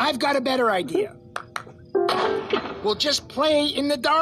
I've got a better idea. We'll just play in the dark.